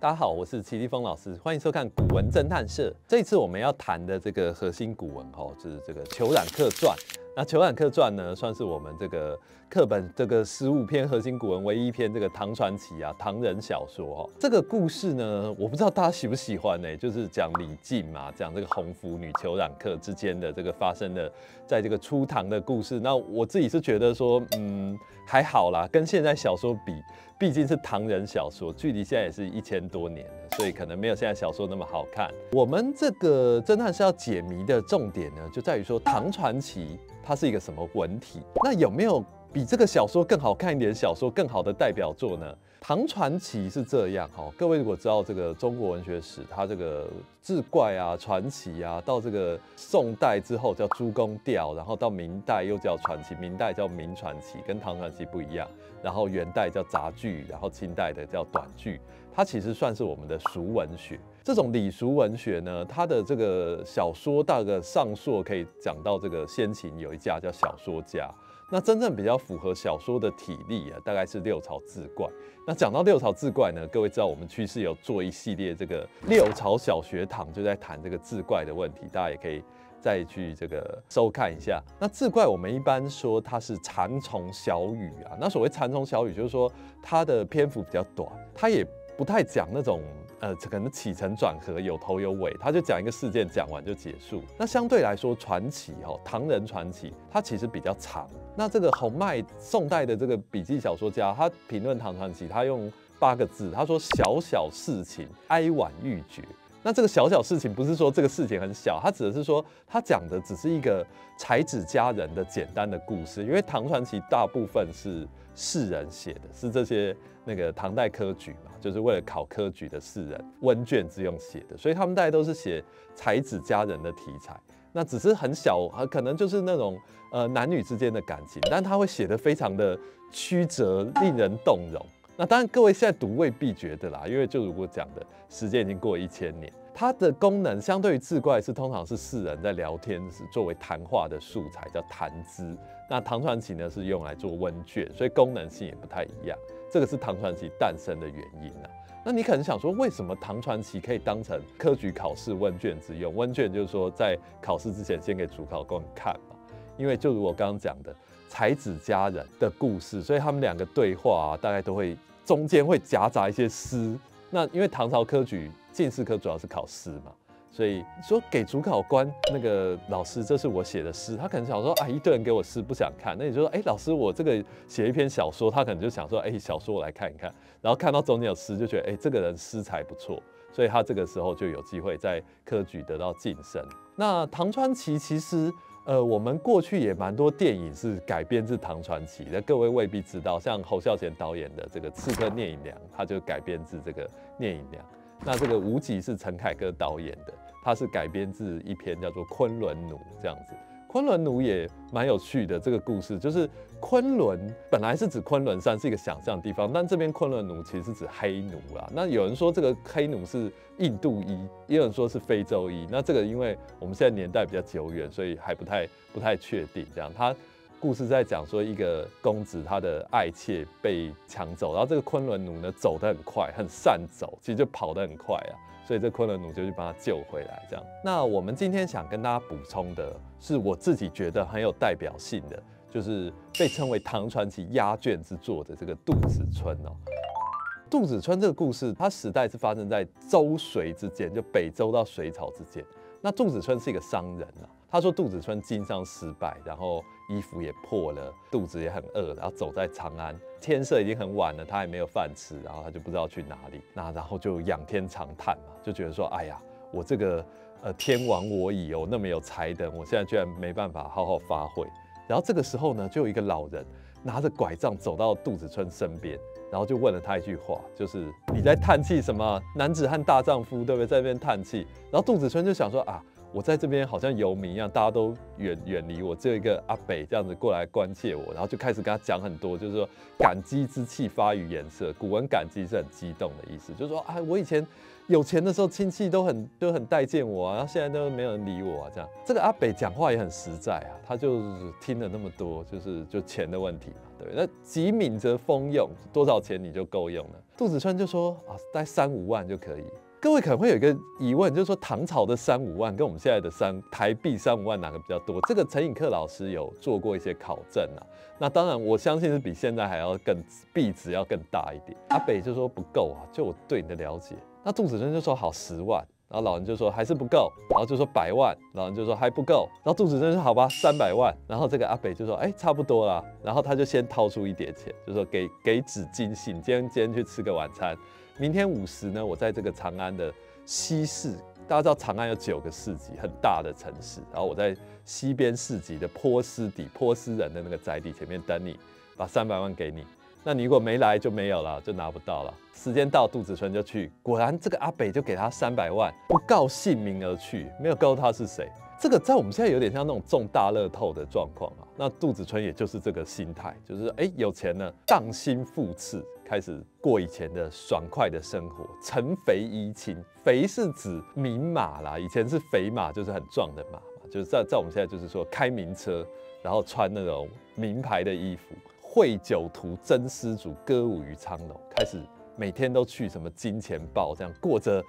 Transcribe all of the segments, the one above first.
大家好，我是齐立峰老师，欢迎收看《古文侦探社》。这次我们要谈的这个核心古文哦，就是这个《裘冉客传》。那《裘冉客传》呢，算是我们这个课本这个十五篇核心古文唯一一篇这个唐传奇啊，唐人小说哦。这个故事呢，我不知道大家喜不喜欢呢，就是讲李靖嘛，讲这个红拂女裘冉客之间的这个发生的，在这个初唐的故事。那我自己是觉得说，嗯，还好啦，跟现在小说比。毕竟是唐人小说，距离现在也是一千多年了，所以可能没有现在小说那么好看。我们这个侦探是要解谜的重点呢，就在于说唐传奇它是一个什么文体？那有没有比这个小说更好看一点小说更好的代表作呢？唐传奇是这样哈，各位如果知道这个中国文学史，它这个志怪啊、传奇啊，到这个宋代之后叫诸公调，然后到明代又叫传奇，明代叫明传奇，跟唐传奇不一样。然后元代叫杂剧，然后清代的叫短剧，它其实算是我们的俗文学。这种礼俗文学呢，它的这个小说大概上溯可以讲到这个先秦有一家叫小说家。那真正比较符合小说的体力啊，大概是六朝志怪。那讲到六朝志怪呢，各位知道我们趋势有做一系列这个六朝小学堂，就在谈这个志怪的问题，大家也可以再去这个收看一下。那志怪我们一般说它是蚕虫小语啊，那所谓蚕虫小语就是说它的篇幅比较短，它也不太讲那种。呃，可能起承转合有头有尾，他就讲一个事件，讲完就结束。那相对来说，传奇哦，唐人传奇，它其实比较长。那这个洪迈，宋代的这个笔记小说家，他评论唐传奇，他用八个字，他说：“小小事情，哀婉欲绝。”那这个小小事情不是说这个事情很小，他指的是说他讲的只是一个才子佳人的简单的故事，因为唐传奇大部分是士人写的，是这些那个唐代科举嘛，就是为了考科举的士人温卷之用写的，所以他们大概都是写才子佳人的题材，那只是很小，可能就是那种呃男女之间的感情，但他会写得非常的曲折，令人动容。那当然，各位现在读未必觉得啦，因为就如果讲的时间已经过一千年，它的功能相对于志怪是通常是世人在聊天时作为谈话的素材，叫谈资。那唐传奇呢是用来做问卷，所以功能性也不太一样。这个是唐传奇诞生的原因啊。那你可能想说，为什么唐传奇可以当成科举考试问卷之用？问卷就是说在考试之前先给主考官看嘛，因为就如我刚刚讲的才子佳人的故事，所以他们两个对话啊，大概都会。中间会夹杂一些诗，那因为唐朝科举进士科主要是考诗嘛，所以说给主考官那个老师，这是我写的诗，他可能想说啊，一堆人给我诗不想看，那你就说，哎，老师我这个写一篇小说，他可能就想说，哎，小说我来看一看，然后看到中间有诗，就觉得哎，这个人诗才不错，所以他这个时候就有机会在科举得到晋升。那唐传奇其实。呃，我们过去也蛮多电影是改编自唐传奇的，各位未必知道，像侯孝贤导演的这个《刺客聂隐娘》，他就改编自这个聂隐娘。那这个无极是陈凯歌导演的，他是改编自一篇叫做《昆仑奴》这样子。昆仑奴也蛮有趣的，这个故事就是昆仑本来是指昆仑山是一个想象地方，但这边昆仑奴其实是指黑奴啦。那有人说这个黑奴是印度裔，也有人说是非洲裔。那这个因为我们现在年代比较久远，所以还不太不太确定。这样，他故事在讲说一个公子他的爱妾被抢走，然后这个昆仑奴呢走得很快，很善走，其实就跑得很快啊。所以这昆仑奴就去帮他救回来，这样。那我们今天想跟大家补充的是，我自己觉得很有代表性的，就是被称为唐传奇压卷之作的这个杜子春哦。杜子春这个故事，它时代是发生在周隋之间，就北周到隋朝之间。那杜子春是一个商人啊。他说杜子春经商失败，然后衣服也破了，肚子也很饿，然后走在长安，天色已经很晚了，他也没有饭吃，然后他就不知道去哪里，那然后就仰天长叹嘛，就觉得说，哎呀，我这个呃天亡我矣哦，那么有才的，我现在居然没办法好好发挥。然后这个时候呢，就有一个老人拿着拐杖走到杜子春身边，然后就问了他一句话，就是你在叹气什么？男子汉大丈夫，对不对？在那边叹气。然后杜子春就想说啊。我在这边好像游民一样，大家都远远离我，只有一个阿北这样子过来关切我，然后就开始跟他讲很多，就是说感激之气发于颜色。古文感激是很激动的意思，就是说啊，我以前有钱的时候亲戚都很都很待见我啊，然后现在都没有人理我啊，这样。这个阿北讲话也很实在啊，他就是听了那么多，就是就钱的问题嘛，对？那吉敏则风用，多少钱你就够用了？杜子川就说啊，带三五万就可以。各位可能会有一个疑问，就是说唐朝的三五万跟我们现在的三台币三五万哪个比较多？这个陈颖克老师有做过一些考证啊。那当然，我相信是比现在还要更币值要更大一点。阿北就说不够啊，就我对你的了解。那杜子春就说好十万，然后老人就说还是不够，然后就说百万，老人就说还不够，然后杜子春说好吧三百万，然后这个阿北就说哎差不多了，然后他就先掏出一点钱，就说给给纸巾信，今天今天去吃个晚餐。明天午时呢，我在这个长安的西市，大家知道长安有九个市集，很大的城市。然后我在西边市集的波斯底，波斯人的那个宅邸前面等你，把三百万给你。那你如果没来就没有了，就拿不到了。时间到，杜子春就去，果然这个阿北就给他三百万，不告姓名而去，没有告诉他是谁。这个在我们现在有点像那种中大乐透的状况啊。那杜子春也就是这个心态，就是哎有钱了，荡心付次。开始过以前的爽快的生活，乘肥衣轻，肥是指名马啦，以前是肥马，就是很壮的马嘛，就是在在我们现在就是说开名车，然后穿那种名牌的衣服，会酒徒真施主，歌舞于苍楼，开始每天都去什么金钱豹这样过着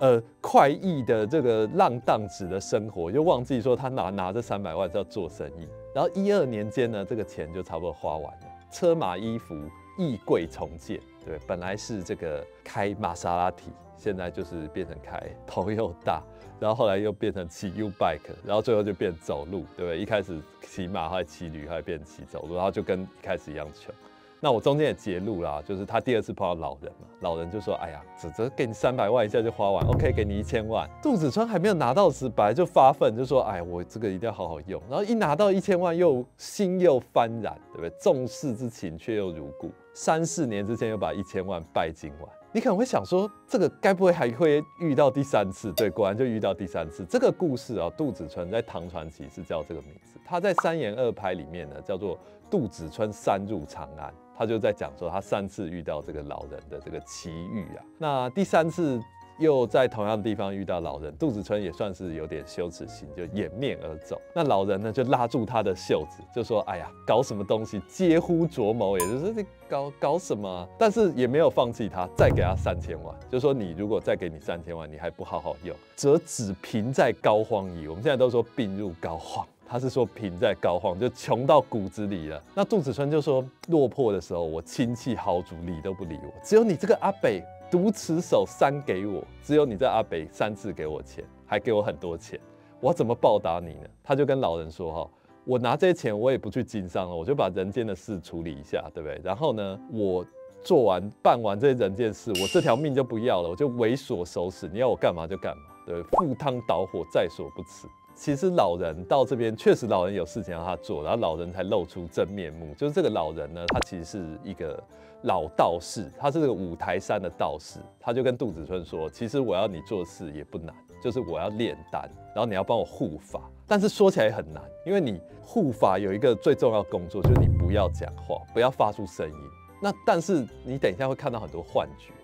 呃快意的这个浪荡子的生活，又忘记说他拿拿着三百万是要做生意，然后一二年间呢，这个钱就差不多花完了，车马衣服。衣柜重建，对，本来是这个开玛莎拉蒂，现在就是变成开头又大，然后后来又变成骑 U bike，然后最后就变走路，对不对？一开始骑马，后来骑驴，后来变骑走路，然后就跟一开始一样穷。那我中间也揭露了，就是他第二次碰到老人嘛，老人就说：“哎呀，子泽给你三百万，一下就花完，OK，给你一千万。”杜子川还没有拿到时，本来就发奋，就说：“哎，我这个一定要好好用。”然后一拿到一千万，又心又幡然，对不对？重视之情却又如故。三四年之前又把一千万拜金完，你可能会想说，这个该不会还会遇到第三次？对，果然就遇到第三次。这个故事啊，杜子川在唐传奇是叫这个名字，他在三言二拍里面呢，叫做杜子川三入长安。他就在讲说，他三次遇到这个老人的这个奇遇啊。那第三次又在同样的地方遇到老人，杜子春也算是有点羞耻心，就掩面而走。那老人呢，就拉住他的袖子，就说：“哎呀，搞什么东西，皆乎琢磨，也就是你搞搞什么？”但是也没有放弃他，再给他三千万，就说：“你如果再给你三千万，你还不好好用，则只贫在膏肓矣。”我们现在都说病入膏肓。他是说贫在膏肓，就穷到骨子里了。那杜子春就说落魄的时候，我亲戚豪族理都不理我，只有你这个阿北独持手三给我，只有你这阿北三次给我钱，还给我很多钱，我怎么报答你呢？他就跟老人说哈，我拿这些钱，我也不去经商了，我就把人间的事处理一下，对不对？然后呢，我做完办完这些人间事，我这条命就不要了，我就猥琐收拾，你要我干嘛就干嘛，对，赴汤蹈火在所不辞。其实老人到这边，确实老人有事情让他做，然后老人才露出真面目。就是这个老人呢，他其实是一个老道士，他是这个五台山的道士。他就跟杜子春说：“其实我要你做事也不难，就是我要炼丹，然后你要帮我护法。但是说起来很难，因为你护法有一个最重要工作，就是你不要讲话，不要发出声音。那但是你等一下会看到很多幻觉，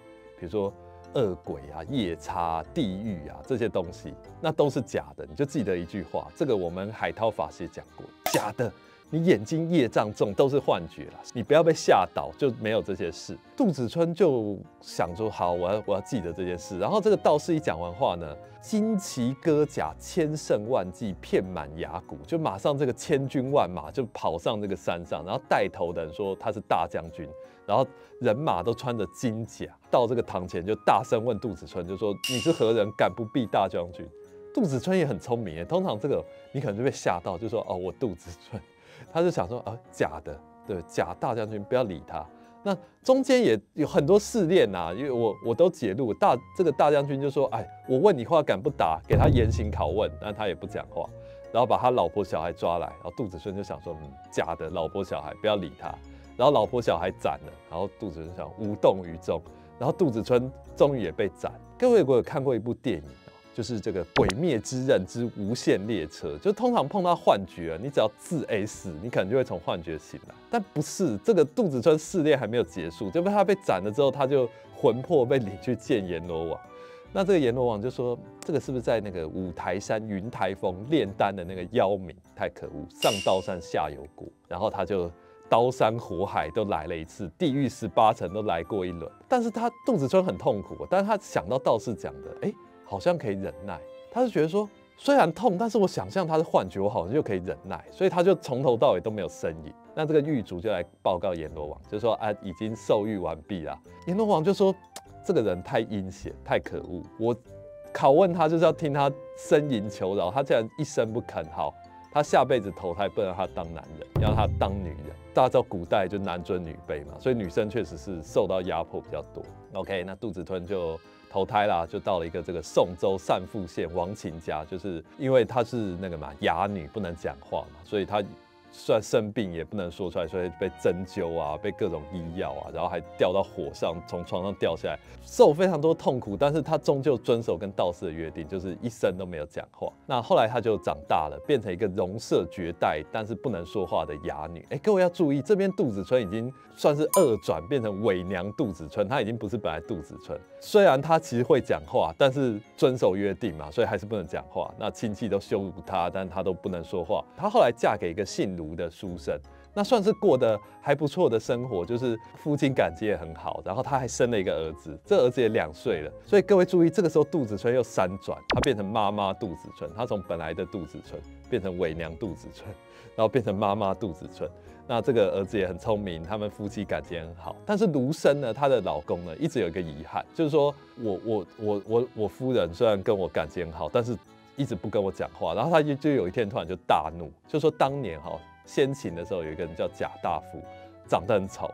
比如说。”恶鬼啊，夜叉、地狱啊，这些东西那都是假的。你就记得一句话，这个我们海涛法师讲过，假的。你眼睛业障重，都是幻觉了。你不要被吓倒，就没有这些事。杜子春就想说，好，我要我要记得这件事。然后这个道士一讲完话呢，旌旗戈甲，千乘万骑，片满崖谷，就马上这个千军万马就跑上这个山上，然后带头的人说他是大将军。然后人马都穿着金甲，到这个堂前就大声问杜子春，就说你是何人，敢不避大将军？杜子春也很聪明，通常这个你可能就被吓到，就说哦，我杜子春，他就想说啊，假的，对，假大将军，不要理他。那中间也有很多试炼呐，因为我我都解录大这个大将军就说，哎，我问你话敢不答？给他严刑拷问，但他也不讲话，然后把他老婆小孩抓来，然后杜子春就想说，嗯，假的，老婆小孩不要理他。然后老婆小孩斩了，然后杜子春想无动于衷，然后杜子春终于也被斩。各位如果有看过一部电影就是这个《鬼灭之刃之无限列车》，就通常碰到幻觉，你只要自 A 死，你可能就会从幻觉醒来。但不是这个杜子春试炼还没有结束，就被他被斩了之后，他就魂魄被领去见阎罗王。那这个阎罗王就说，这个是不是在那个五台山云台峰炼丹的那个妖名？太可恶，上刀山下油锅。然后他就刀山火海都来了一次，地狱十八层都来过一轮。但是他杜子春很痛苦，但是他想到道士讲的，哎，好像可以忍耐。他就觉得说，虽然痛，但是我想象他是幻觉，我好像就可以忍耐。所以他就从头到尾都没有呻吟。那这个狱卒就来报告阎罗王，就说啊，已经受狱完毕了。阎罗王就说。这个人太阴险，太可恶！我拷问他就是要听他呻吟求饶，他竟然一声不吭。好，他下辈子投胎不能让他当男人，要他当女人。大家知道古代就男尊女卑嘛，所以女生确实是受到压迫比较多。OK，那杜子吞就投胎啦，就到了一个这个宋州善富县王琴家，就是因为她是那个嘛哑女，不能讲话嘛，所以她。算生病也不能说出来，所以被针灸啊，被各种医药啊，然后还掉到火上，从床上掉下来，受非常多痛苦。但是他终究遵守跟道士的约定，就是一生都没有讲话。那后来他就长大了，变成一个容色绝代，但是不能说话的哑女。哎，各位要注意，这边杜子春已经算是二转，变成伪娘杜子春，他已经不是本来杜子春。虽然他其实会讲话，但是遵守约定嘛，所以还是不能讲话。那亲戚都羞辱他，但他都不能说话。他后来嫁给一个姓卢。读的书生，那算是过得还不错的生活，就是夫妻感情也很好，然后他还生了一个儿子，这儿子也两岁了，所以各位注意，这个时候杜子春又三转，他变成妈妈杜子春，他从本来的杜子春变成伪娘杜子春，然后变成妈妈杜子春，那这个儿子也很聪明，他们夫妻感情很好，但是卢生呢，她的老公呢，一直有一个遗憾，就是说我我我我我夫人虽然跟我感情很好，但是一直不跟我讲话，然后他就就有一天突然就大怒，就说当年哈。先秦的时候有一个人叫贾大夫，长得很丑，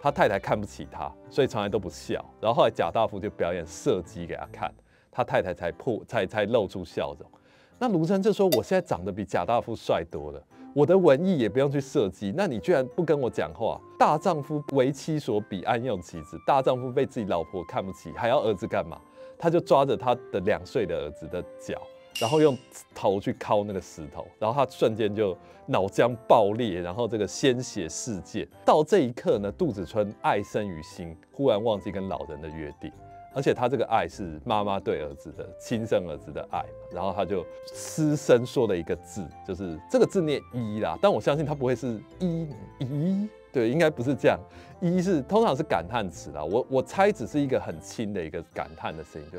他太太看不起他，所以从来都不笑。然后后来贾大夫就表演射击给他看，他太太才破才才露出笑容。那卢生就说：“我现在长得比贾大夫帅多了，我的文艺也不用去射击。那你居然不跟我讲话？大丈夫为妻所比，安用其子？大丈夫被自己老婆看不起，还要儿子干嘛？他就抓着他的两岁的儿子的脚。”然后用头去敲那个石头，然后他瞬间就脑浆爆裂，然后这个鲜血四溅。到这一刻呢，杜子春爱生于心，忽然忘记跟老人的约定，而且他这个爱是妈妈对儿子的亲生儿子的爱。然后他就失声说了一个字，就是这个字念一啦，但我相信他不会是一一，对，应该不是这样。一是通常是感叹词啦，我我猜只是一个很轻的一个感叹的声音，就。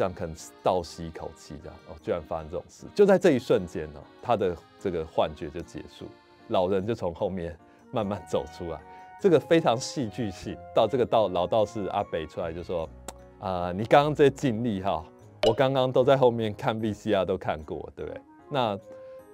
这样可能倒吸一口气，这样哦，居然发生这种事，就在这一瞬间呢，他的这个幻觉就结束，老人就从后面慢慢走出来，这个非常戏剧性。到这个道老道士阿北出来就说：“啊，你刚刚这些经历哈，我刚刚都在后面看 VCR 都看过，对不对？那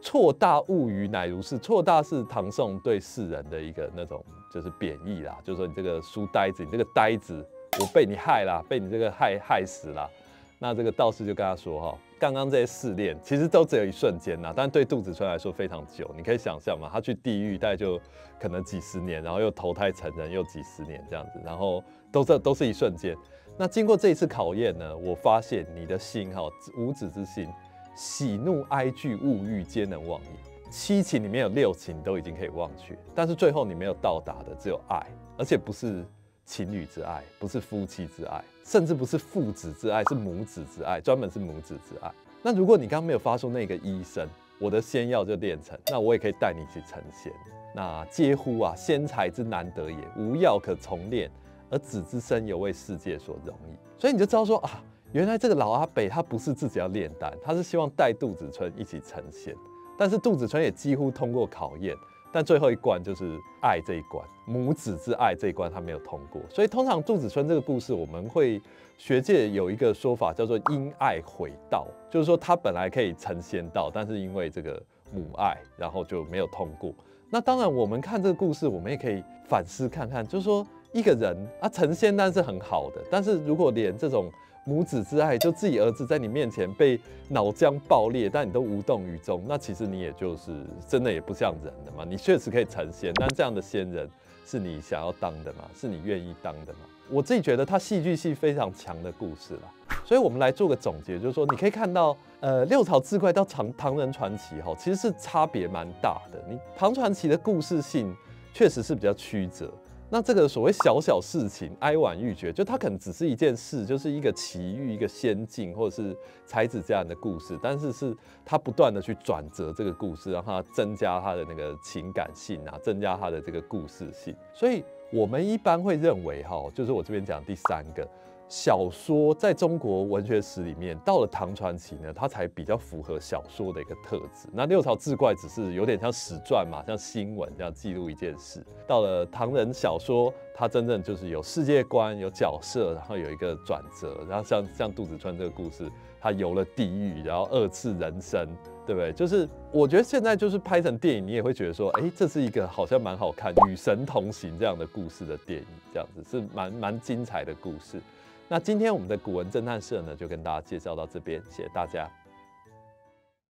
错大物语乃如是，错大是唐宋对世人的一个那种就是贬义啦，就是说你这个书呆子，你这个呆子，我被你害啦，被你这个害害死了。”那这个道士就跟他说：“哈，刚刚这些试炼其实都只有一瞬间呐，但对杜子春来说非常久。你可以想象嘛，他去地狱大概就可能几十年，然后又投胎成人又几十年这样子，然后都这都是一瞬间。那经过这一次考验呢，我发现你的心哈，无子之心，喜怒哀惧物欲皆能忘矣。七情里面有六情都已经可以忘却，但是最后你没有到达的只有爱，而且不是。”情侣之爱不是夫妻之爱，甚至不是父子之爱，是母子之爱，专门是母子之爱。那如果你刚刚没有发出那个医生，我的仙药就炼成，那我也可以带你去成仙。那嗟乎啊，仙才之难得也，无药可重炼，而子之身有为世界所容易。所以你就知道说啊，原来这个老阿北他不是自己要炼丹，他是希望带杜子春一起成仙。但是杜子春也几乎通过考验。但最后一关就是爱这一关，母子之爱这一关他没有通过，所以通常祝子春这个故事，我们会学界有一个说法叫做因爱毁道，就是说他本来可以成仙道，但是因为这个母爱，然后就没有通过。那当然，我们看这个故事，我们也可以反思看看，就是说一个人啊成仙但是很好的，但是如果连这种母子之爱，就自己儿子在你面前被脑浆爆裂，但你都无动于衷，那其实你也就是真的也不像人的嘛。你确实可以成仙，但这样的仙人是你想要当的吗？是你愿意当的吗？我自己觉得它戏剧性非常强的故事了。所以我们来做个总结，就是说你可以看到，呃，六朝志怪到唐唐人传奇哈，其实是差别蛮大的。你唐传奇的故事性确实是比较曲折。那这个所谓小小事情哀婉欲绝，就它可能只是一件事，就是一个奇遇、一个仙境，或者是才子这样的故事，但是是他不断的去转折这个故事，让它增加它的那个情感性啊，增加它的这个故事性。所以我们一般会认为，哈，就是我这边讲第三个。小说在中国文学史里面，到了唐传奇呢，它才比较符合小说的一个特质。那六朝志怪只是有点像史传嘛，像新闻这样记录一件事。到了唐人小说，它真正就是有世界观、有角色，然后有一个转折。然后像像杜子川这个故事，它游了地狱，然后二次人生，对不对？就是我觉得现在就是拍成电影，你也会觉得说，哎，这是一个好像蛮好看，与神同行这样的故事的电影，这样子是蛮蛮精彩的故事。那今天我们的古文侦探社呢，就跟大家介绍到这边，谢谢大家。